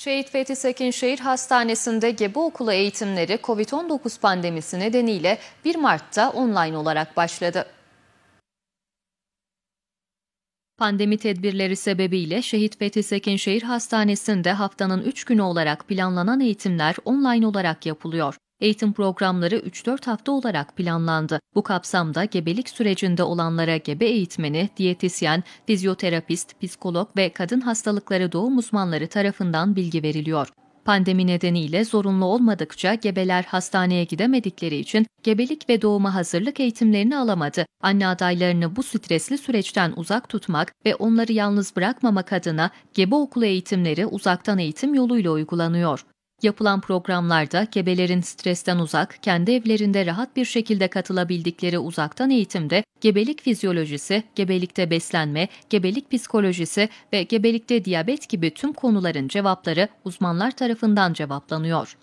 Şehit Fethi Sekinşehir Hastanesi'nde gebe okulu eğitimleri COVID-19 pandemisi nedeniyle 1 Mart'ta online olarak başladı. Pandemi tedbirleri sebebiyle Şehit Fethi Sekinşehir Hastanesi'nde haftanın 3 günü olarak planlanan eğitimler online olarak yapılıyor. Eğitim programları 3-4 hafta olarak planlandı. Bu kapsamda gebelik sürecinde olanlara gebe eğitmeni, diyetisyen, fizyoterapist, psikolog ve kadın hastalıkları doğum uzmanları tarafından bilgi veriliyor. Pandemi nedeniyle zorunlu olmadıkça gebeler hastaneye gidemedikleri için gebelik ve doğuma hazırlık eğitimlerini alamadı. Anne adaylarını bu stresli süreçten uzak tutmak ve onları yalnız bırakmamak adına gebe okulu eğitimleri uzaktan eğitim yoluyla uygulanıyor. Yapılan programlarda gebelerin stresten uzak, kendi evlerinde rahat bir şekilde katılabildikleri uzaktan eğitimde gebelik fizyolojisi, gebelikte beslenme, gebelik psikolojisi ve gebelikte diyabet gibi tüm konuların cevapları uzmanlar tarafından cevaplanıyor.